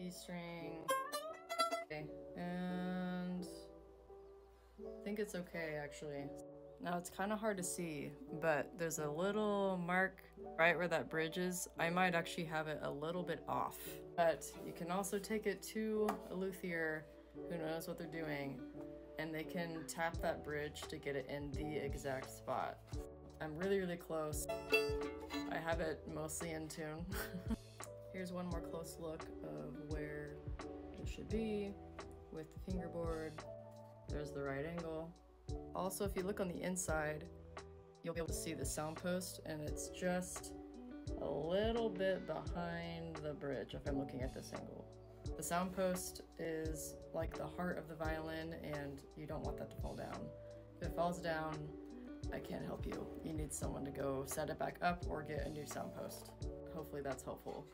E string. Okay, and I think it's okay actually. Now it's kind of hard to see, but there's a little mark right where that bridge is. I might actually have it a little bit off. But you can also take it to a luthier who knows what they're doing and they can tap that bridge to get it in the exact spot. I'm really, really close. I have it mostly in tune. Here's one more close look of should be with the fingerboard. There's the right angle. Also, if you look on the inside, you'll be able to see the sound post and it's just a little bit behind the bridge if I'm looking at this angle. The sound post is like the heart of the violin and you don't want that to fall down. If it falls down, I can't help you. You need someone to go set it back up or get a new sound post. Hopefully that's helpful.